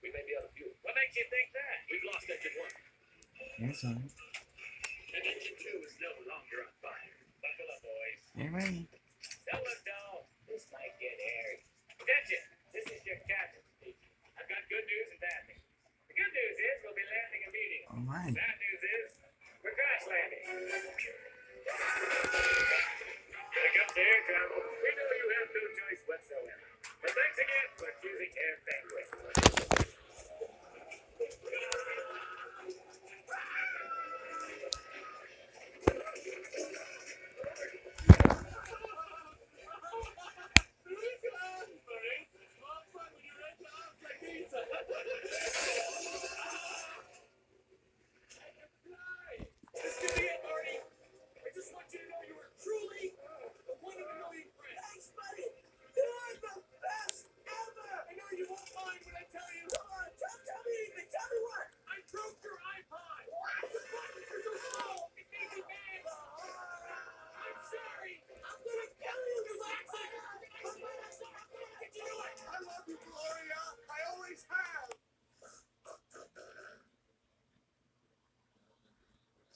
we may be out of fuel. What makes you think that? We've lost engine one. And engine two is no longer on fire. Buckle up, boys. Doll. This might get hairy. Attention! This is your captain speaking. I've got good news and bad news. The good news is we'll be landing immediately. Right. Bad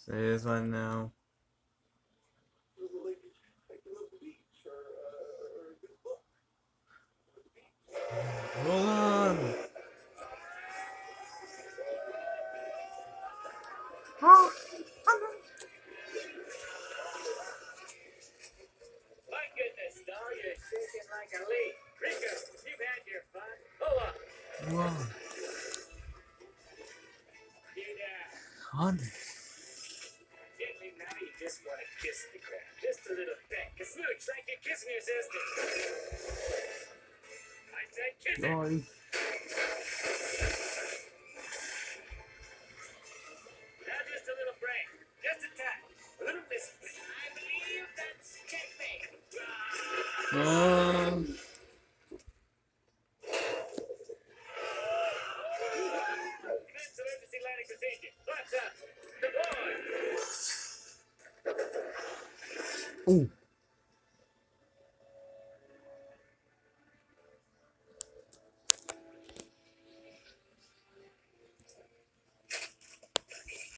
Say this one now. Hold on. My goodness, doll, you're shaking like a leaf. Rico, you've had your fun. Hold on. Whoa. You down. Hunter. Just want to kiss the ground. Just a little peck. A smooch like you're kissing your sister. I said kiss it. Boy. Now just a little break. Just a touch. A little discipline. I believe that's checkmate. Um. Ooh.